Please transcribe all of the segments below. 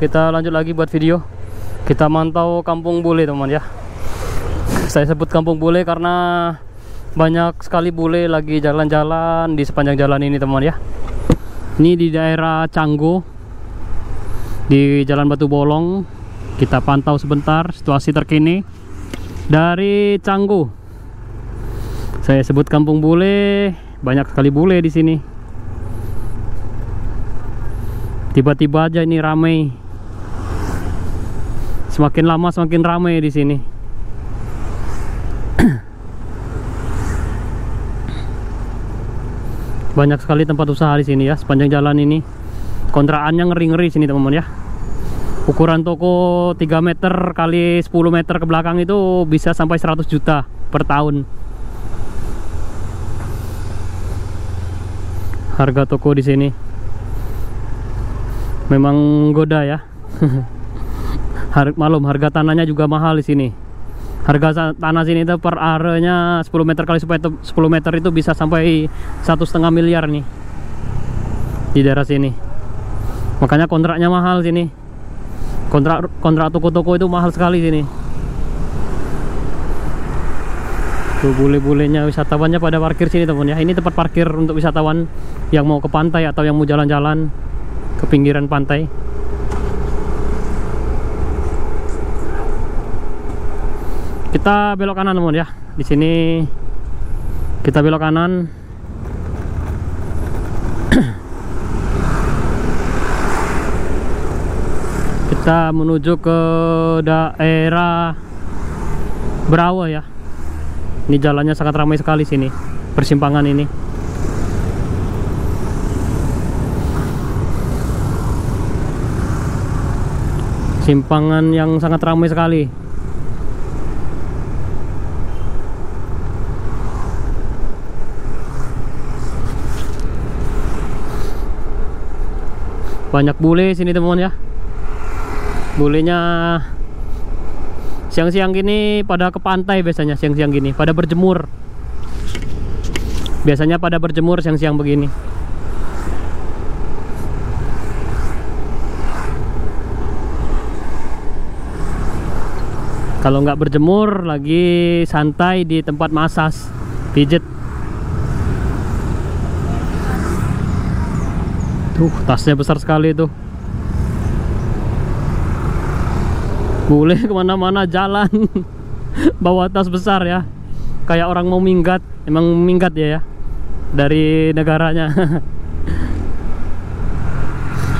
kita lanjut lagi buat video. Kita mantau Kampung Bule, teman ya. Saya sebut Kampung Bule karena banyak sekali bule lagi jalan-jalan di sepanjang jalan ini, teman ya. Ini di daerah Canggu di Jalan Batu Bolong. Kita pantau sebentar situasi terkini dari Canggu. Saya sebut Kampung Bule, banyak sekali bule di sini. Tiba-tiba aja ini ramai. Semakin lama semakin ramai di sini. Banyak sekali tempat usaha di sini ya, sepanjang jalan ini. Kontraannya ngeri-ngeri sini teman-teman ya. Ukuran toko 3 meter kali 10 meter ke belakang itu bisa sampai 100 juta per tahun. Harga toko di sini memang goda ya. Har malum harga tanahnya juga mahal di sini. Harga tanah sini itu per arenya 10 meter kali 10 meter itu bisa sampai satu setengah miliar nih di daerah sini. Makanya kontraknya mahal sini. Kontrak kontrak toko-toko itu mahal sekali sini. Tuh bule-bulenya wisatawannya pada parkir sini teman ya. Ini tempat parkir untuk wisatawan yang mau ke pantai atau yang mau jalan-jalan ke pinggiran pantai. Kita belok kanan teman ya. Di sini kita belok kanan. kita menuju ke daerah Brawa ya. Ini jalannya sangat ramai sekali sini, persimpangan ini. Simpangan yang sangat ramai sekali. Banyak bule sini teman ya. Bulenya siang-siang gini pada ke pantai biasanya siang-siang gini, pada berjemur. Biasanya pada berjemur siang-siang begini. Kalau nggak berjemur lagi santai di tempat masas, pijet. Tuh, tasnya besar sekali tuh. Boleh ke mana-mana jalan. Bawa tas besar ya. Kayak orang mau minggat. Emang minggat ya ya Dari negaranya.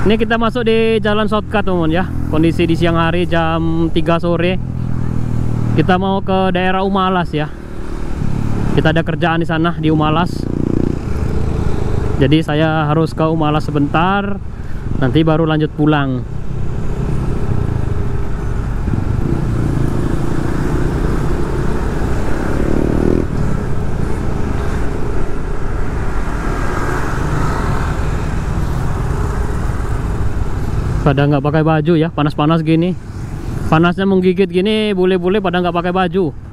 Ini kita masuk di jalan shortcut teman ya. Kondisi di siang hari jam 3 sore. Kita mau ke daerah Umalas ya. Kita ada kerjaan di sana di Umalas Jadi saya harus ke Umalas sebentar Nanti baru lanjut pulang. Pada nggak pakai baju ya panas-panas gini. Panasnya menggigit gini bule-bule pada nggak pakai baju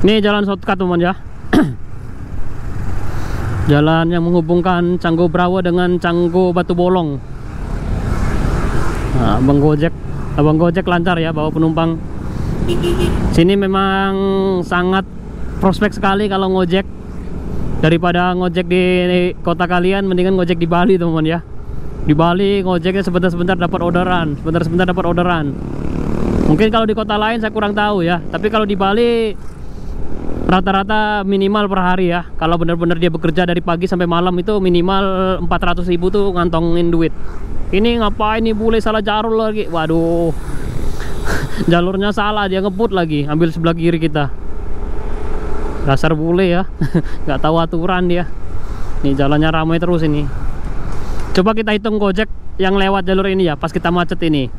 ini jalan shortcut teman ya Jalan yang menghubungkan Canggu Brawa dengan Canggu Batu Bolong. Nah, Abang Gojek, Abang Gojek lancar ya bawa penumpang. Sini memang sangat prospek sekali kalau ngojek. Daripada ngojek di kota kalian, mendingan ngojek di Bali teman-teman ya. Di Bali ngojeknya sebentar-sebentar dapat orderan, sebentar-sebentar dapat orderan. Mungkin kalau di kota lain saya kurang tahu ya, tapi kalau di Bali rata-rata minimal per hari ya. Kalau benar-benar dia bekerja dari pagi sampai malam itu minimal 400 ribu tuh ngantongin duit. Ini ngapain nih bule? Salah jalur lagi. Waduh. Jalurnya salah dia ngebut lagi ambil sebelah kiri kita. Dasar bule ya. Nggak tahu aturan dia. Nih jalannya ramai terus ini. Coba kita hitung gojek yang lewat jalur ini ya pas kita macet ini.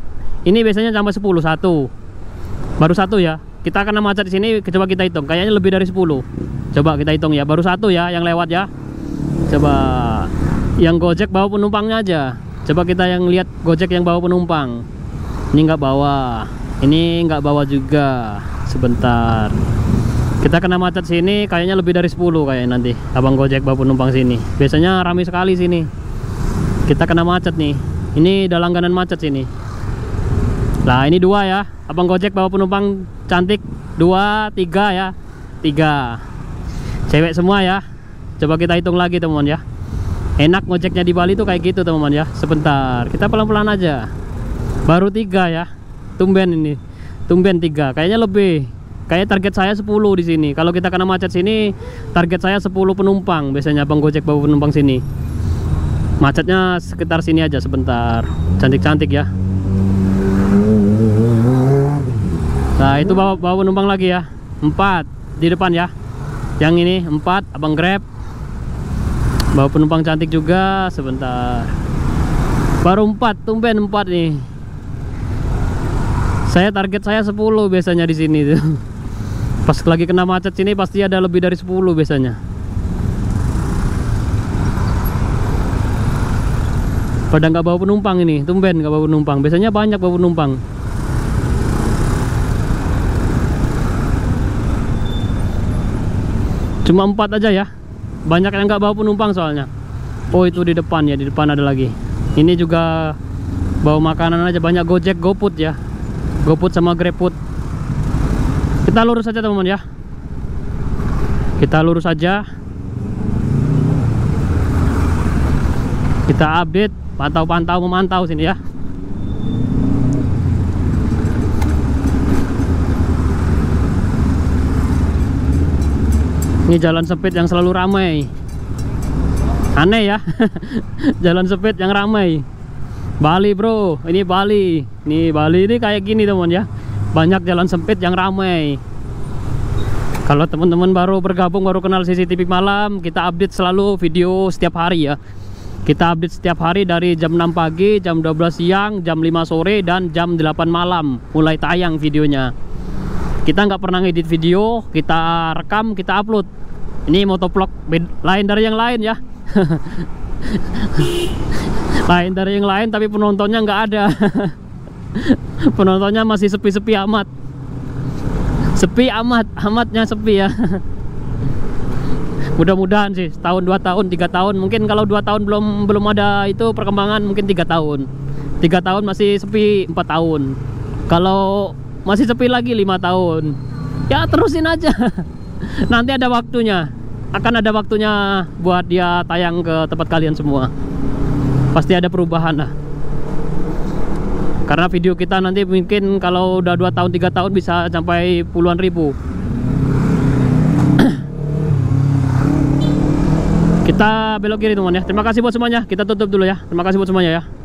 Ini biasanya sampai 10 satu. Baru satu ya kita karena macet di sini coba kita hitung. Kayaknya lebih dari 10 coba kita hitung ya. Baru satu ya yang lewat ya. Coba yang gojek bawa penumpangnya aja. Coba kita yang lihat gojek yang bawa penumpang. Ini nggak bawa. Ini nggak bawa juga. Sebentar. Kita kena macet sini kayaknya lebih dari 10 kayak nanti. Abang gojek bawa penumpang sini. Biasanya ramai sekali sini. Kita kena macet nih. Ini udah langganan macet sini lah ini dua ya. Abang gojek bawa penumpang cantik. Dua tiga ya. Tiga. Cewek semua ya. Coba kita hitung lagi teman-teman ya. Enak ngojeknya di Bali tuh kayak gitu teman-teman ya. Sebentar. Kita pelan-pelan aja. Baru tiga ya. Tumben ini. Tumben tiga. Kayaknya lebih. Kayak target saya 10 di sini. Kalau kita kena macet sini target saya 10 penumpang. Biasanya bang gojek bawa penumpang sini. Macetnya sekitar sini aja sebentar. Cantik-cantik ya nah itu bawa, bawa penumpang lagi ya. Empat di depan ya. Yang ini empat abang grab. Bawa penumpang cantik juga sebentar. Baru empat tumben empat nih. Saya target saya 10 biasanya di sini tuh. Pas lagi kena macet sini pasti ada lebih dari 10 biasanya. Pada nggak bawa penumpang ini tumben nggak bawa penumpang. Biasanya banyak bawa penumpang cuma empat aja ya. Banyak yang nggak bawa penumpang soalnya. Oh itu di depan ya di depan ada lagi. Ini juga bawa makanan aja banyak gojek goput ya. Goput sama grabfood. Kita lurus aja teman-teman ya. Kita lurus aja. Kita update pantau-pantau memantau sini ya ini jalan sempit yang selalu ramai. Aneh ya. Jalan sempit yang ramai. Bali bro. Ini Bali. Ini Bali ini kayak gini teman ya. Banyak jalan sempit yang ramai. Kalau teman-teman baru bergabung baru kenal CCTV malam kita update selalu video setiap hari ya. Kita update setiap hari dari jam 6 pagi jam 12 siang jam 5 sore dan jam 8 malam. Mulai tayang videonya. Kita nggak pernah ngedit video kita rekam kita upload ini motovlog lain dari yang lain ya. Lain dari yang lain tapi penontonnya nggak ada. Penontonnya masih sepi-sepi amat. Sepi amat amatnya sepi ya. Mudah-mudahan sih tahun dua tahun tiga tahun. Mungkin kalau dua tahun belum belum ada itu perkembangan mungkin tiga tahun. Tiga tahun masih sepi empat tahun. Kalau masih sepi lagi lima tahun. Ya terusin aja nanti ada waktunya. Akan ada waktunya buat dia tayang ke tempat kalian semua. Pasti ada perubahan lah. Karena video kita nanti mungkin kalau udah 2 tahun 3 tahun bisa sampai puluhan ribu. Kita belok kiri teman ya. Terima kasih buat semuanya. Kita tutup dulu ya. Terima kasih buat semuanya ya